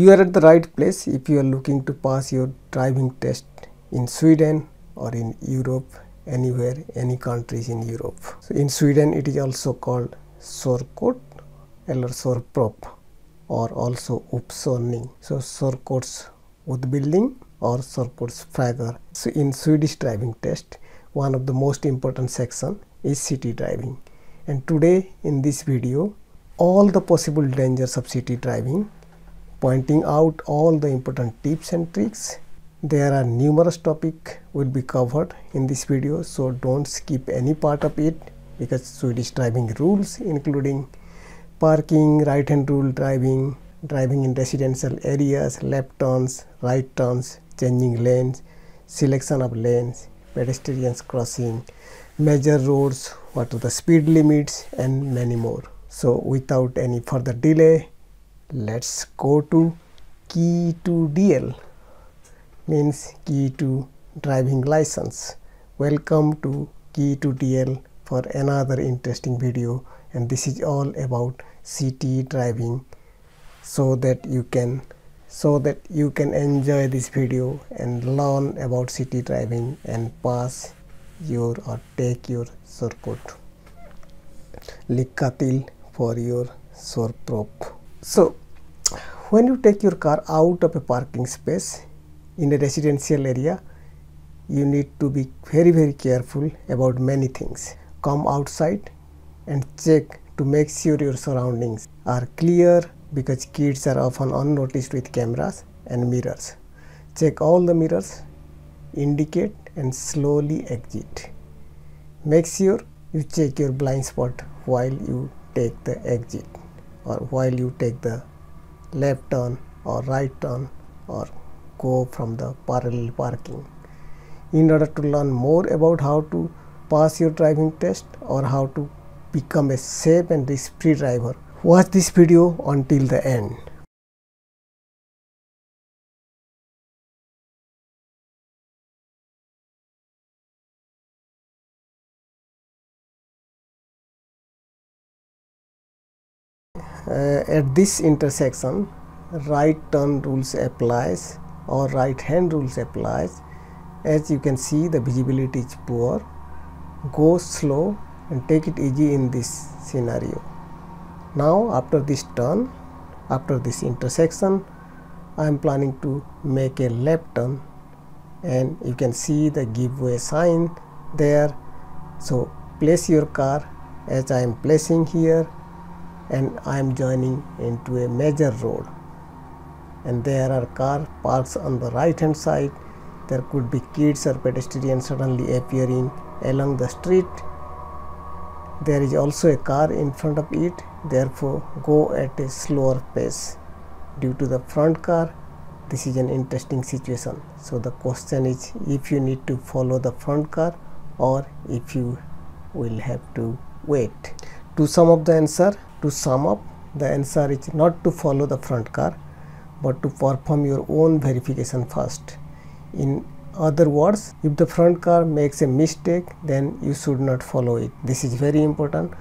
You are at the right place if you are looking to pass your driving test in Sweden or in Europe, anywhere, any countries in Europe. So in Sweden it is also called Körkort eller Körprov or also uppkörning. So körkortsutbildning or körkortsfrågor. So in Swedish driving test, one of the most important section is city driving. And today in this video, all the possible dangers of city driving pointing out all the important tips and tricks. There are numerous topics will be covered in this video so don't skip any part of it because Swedish driving rules including parking, right hand rule driving, driving in residential areas, left turns, right turns, changing lanes, selection of lanes, pedestrians crossing, major roads, what are the speed limits and many more. So without any further delay let's go to key to DL means key to driving license. Welcome to key to DL for another interesting video and this is all about city driving so that you can so that you can enjoy this video and learn about city driving and pass your or take your Körkort. Likatil for your Körprov. So when you take your car out of a parking space in a residential area, you need to be very very careful about many things. Come outside and check to make sure your surroundings are clear because kids are often unnoticed with cameras and mirrors. Check all the mirrors, indicate and slowly exit. Make sure you check your blind spot while you take the exit or while you take the left turn or right turn or go from the parallel parking. In order to learn more about how to pass your driving test or how to become a safe and risk-free driver, watch this video until the end. At this intersection right turn rules applies or right hand rules applies. As you can see the visibility is poor. Go slow and take it easy in this scenario. Now after this turn after this intersection I am planning to make a left turn. And you can see the give way sign there. So place your car as I am placing here and I am joining into a major road. And there are car parks on the right hand side. There could be kids or pedestrians suddenly appearing along the street. There is also a car in front of it. Therefore go at a slower pace. Due to the front car this is an interesting situation. So the question is if you need to follow the front car or if you will have to wait. To sum up the answer to sum up, the answer is not to follow the front car, but to perform your own verification first. In other words, if the front car makes a mistake, then you should not follow it. This is very important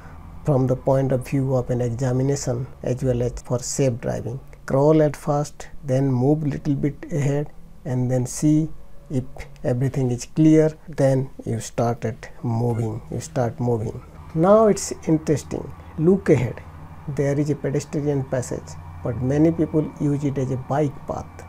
from the point of view of an examination as well as for safe driving. Crawl at first, then move little bit ahead and then see if everything is clear then you started moving you start moving now it's interesting look ahead there is a pedestrian passage but many people use it as a bike path.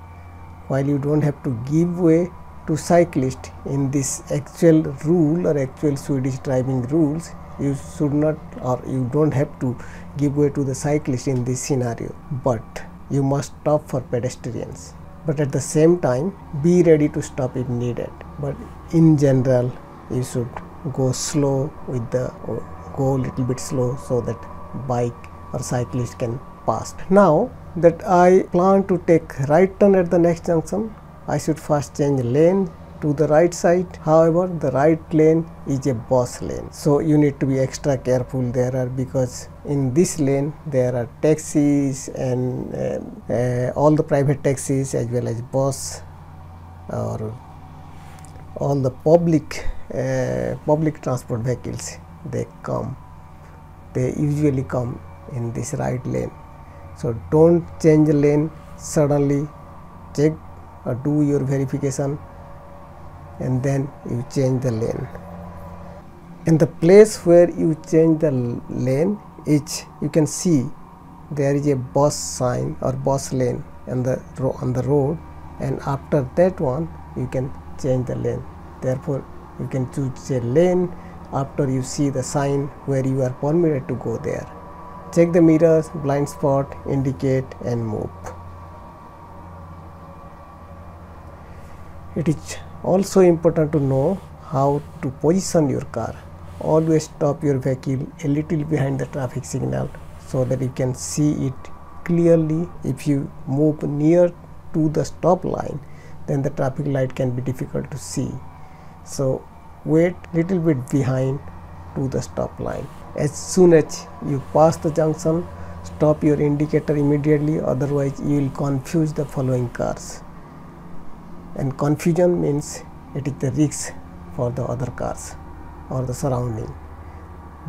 While you don't have to give way to cyclists in this actual rule or actual Swedish driving rules you should not or you don't have to give way to the cyclist in this scenario. But you must stop for pedestrians. But at the same time be ready to stop if needed. But in general you should go slow with the go a little bit slow so that bike or cyclist can pass. Now that I plan to take right turn at the next junction, I should first change lane to the right side. However, the right lane is a bus lane. So you need to be extra careful there are because in this lane there are taxis and uh, uh, all the private taxis as well as bus or all the public uh, public transport vehicles they come they usually come in this right lane. So don't change lane suddenly. Check or do your verification and then you change the lane. In the place where you change the lane is you can see there is a bus sign or bus lane on the on the road and after that one you can change the lane. Therefore you can choose a lane after you see the sign where you are permitted to go there check the mirrors blind spot indicate and move. It is also important to know how to position your car. Always stop your vehicle a little behind the traffic signal so that you can see it clearly. If you move near to the stop line then the traffic light can be difficult to see. So wait little bit behind to the stop line as soon as you pass the junction stop your indicator immediately otherwise you will confuse the following cars. And confusion means it is the risk for the other cars or the surrounding.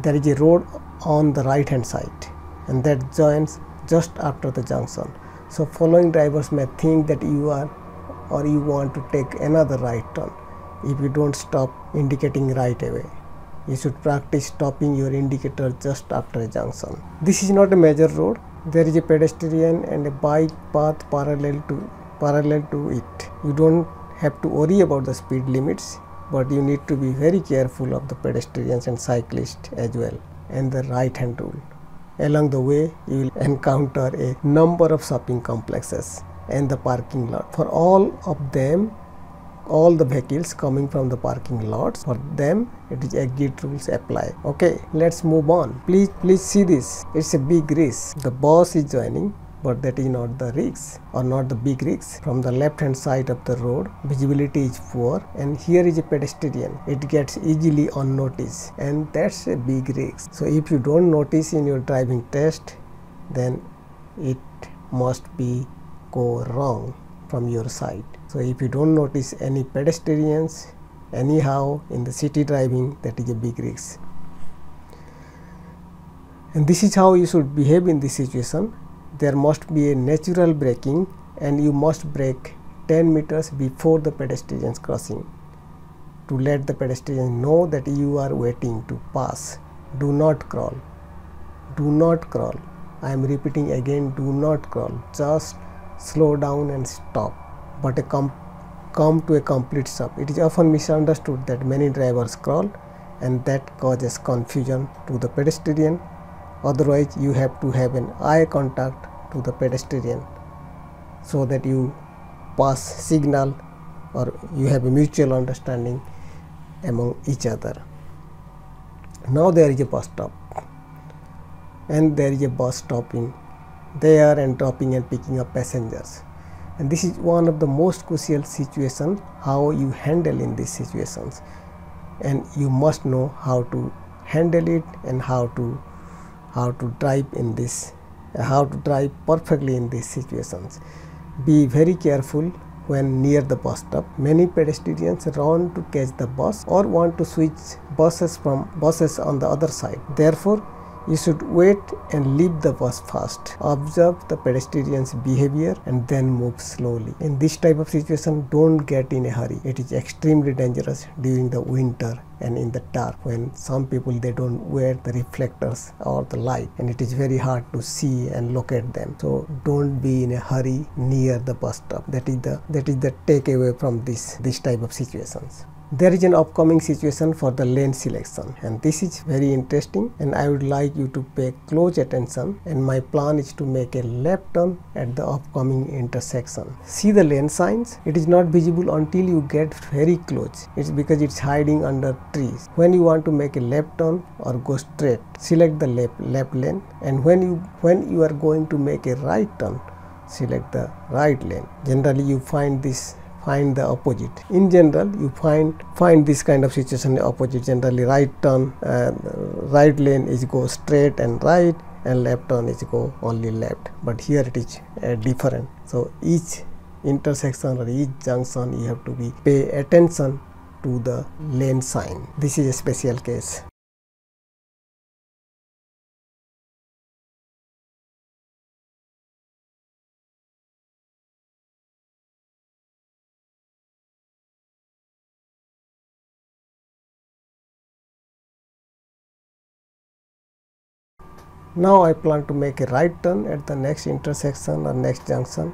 There is a road on the right hand side and that joins just after the junction. So following drivers may think that you are or you want to take another right turn if you don't stop indicating right away. You should practice stopping your indicator just after a junction. This is not a major road. There is a pedestrian and a bike path parallel to parallel to it. You don't have to worry about the speed limits, but you need to be very careful of the pedestrians and cyclists as well and the right hand rule. Along the way, you will encounter a number of shopping complexes and the parking lot. For all of them, all the vehicles coming from the parking lots for them it is exit rules apply. Okay let's move on. Please please see this. It's a big risk the boss is joining but that is not the risk or not the big risk from the left hand side of the road visibility is poor and here is a pedestrian. It gets easily unnoticed and that's a big risk so if you don't notice in your driving test then it must be go wrong from your side so if you don't notice any pedestrians anyhow in the city driving that is a big risk. And this is how you should behave in this situation. There must be a natural braking and you must brake 10 meters before the pedestrians crossing to let the pedestrian know that you are waiting to pass. Do not crawl. Do not crawl. I am repeating again do not crawl. Just slow down and stop but a com come to a complete stop. It is often misunderstood that many drivers crawl and that causes confusion to the pedestrian. Otherwise, you have to have an eye contact to the pedestrian so that you pass signal or you have a mutual understanding among each other. Now there is a bus stop and there is a bus stopping there and dropping and picking up passengers and this is one of the most crucial situations how you handle in these situations. And you must know how to handle it and how to how to drive in this how to drive perfectly in these situations. Be very careful when near the bus stop. Many pedestrians run to catch the bus or want to switch buses from buses on the other side. Therefore you should wait and leave the bus first. Observe the pedestrian's behavior and then move slowly. In this type of situation, don't get in a hurry. It is extremely dangerous during the winter and in the dark when some people they don't wear the reflectors or the light and it is very hard to see and locate them so don't be in a hurry near the bus stop that is the that is the takeaway from this this type of situations there is an upcoming situation for the lane selection and this is very interesting and I would like you to pay close attention and my plan is to make a left turn at the upcoming intersection. See the lane signs? It is not visible until you get very close. It's because it's hiding under trees. When you want to make a left turn or go straight, select the left, left lane and when you when you are going to make a right turn, select the right lane. Generally you find this find the opposite. In general you find find this kind of situation opposite. Generally right turn uh, right lane is go straight and right and left turn is go only left. But here it is uh, different. So each intersection or each junction you have to be pay attention to the lane sign. This is a special case now I plan to make a right turn at the next intersection or next junction.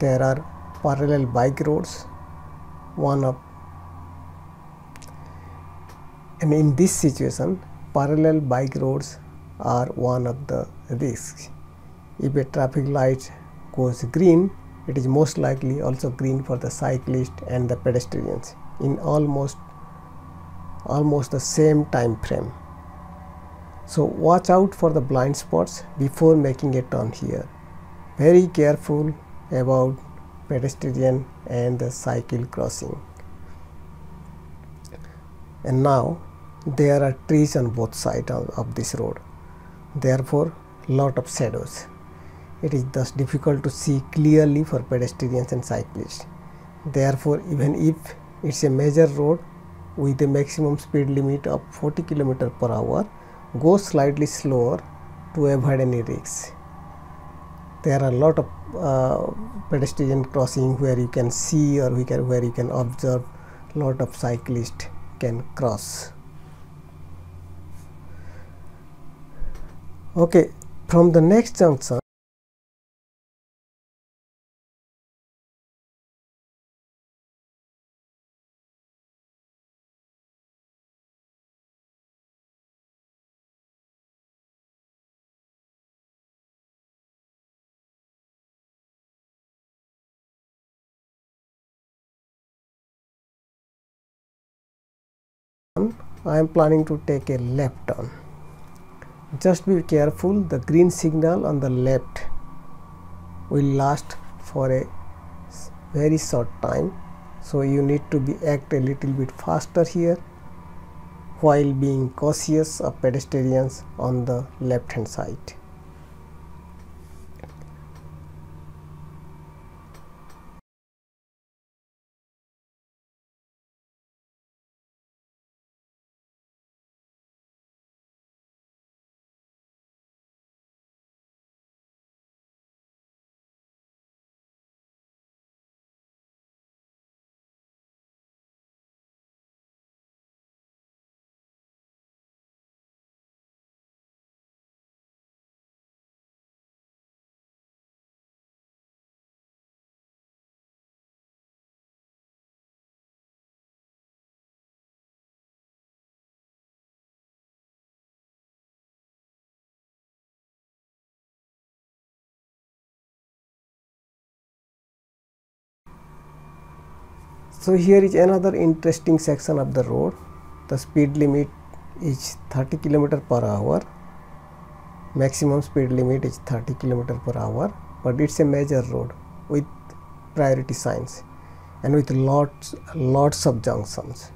There are parallel bike roads one up. And in this situation parallel bike roads are one of the risks. If a traffic light goes green it is most likely also green for the cyclist and the pedestrians in almost almost the same time frame so watch out for the blind spots before making a turn here. Very careful about pedestrian and the cycle crossing. And now there are trees on both sides of, of this road. Therefore lot of shadows. It is thus difficult to see clearly for pedestrians and cyclists. Therefore even if it's a major road with a maximum speed limit of 40 km per hour go slightly slower to avoid any risks. There are a lot of uh, pedestrian crossing where you can see or where you can observe lot of cyclists can cross. Okay from the next junction I am planning to take a left turn. Just be careful the green signal on the left will last for a very short time. So you need to be act a little bit faster here while being cautious of pedestrians on the left hand side so here is another interesting section of the road. The speed limit is 30 km per hour. Maximum speed limit is 30 km per hour but it's a major road with priority signs and with lots lots of junctions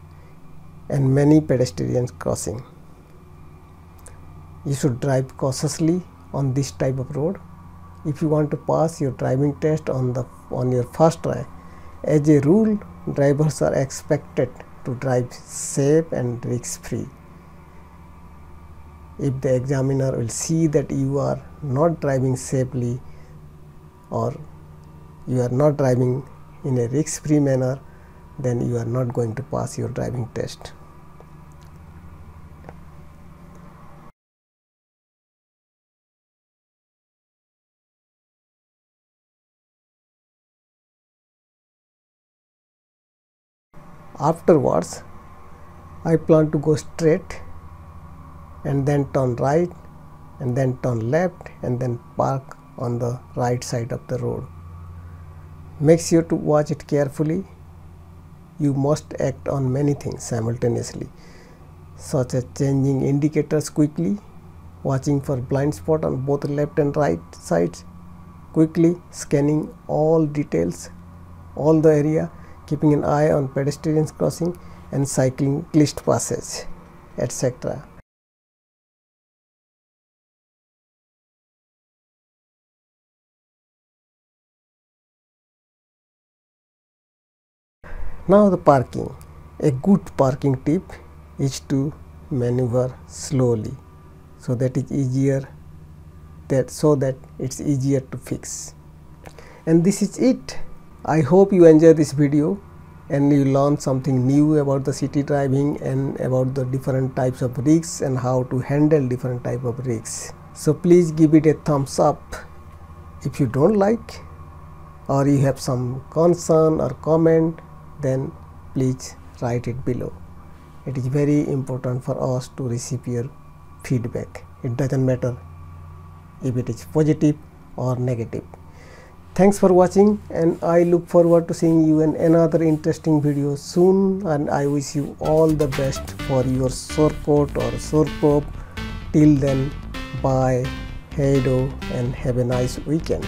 and many pedestrians crossing. You should drive cautiously on this type of road. If you want to pass your driving test on the on your first try as a rule drivers are expected to drive safe and risk free. If the examiner will see that you are not driving safely or you are not driving in a risk free manner, then you are not going to pass your driving test. Afterwards I plan to go straight and then turn right and then turn left and then park on the right side of the road. Make sure to watch it carefully. You must act on many things simultaneously such as changing indicators quickly, watching for blind spot on both left and right sides, quickly scanning all details, all the area keeping an eye on pedestrians crossing and cycling cyclist passage, etc. Now the parking. A good parking tip is to maneuver slowly so that it's easier that so that it's easier to fix and this is it I hope you enjoy this video and you learn something new about the city driving and about the different types of risks and how to handle different type of risks so please give it a thumbs up. If you don't like or you have some concern or comment then please write it below. It is very important for us to receive your feedback. It doesn't matter if it is positive or negative thanks for watching and i look forward to seeing you in another interesting video soon and i wish you all the best for your Körkort or Körprov till then bye hey do and have a nice weekend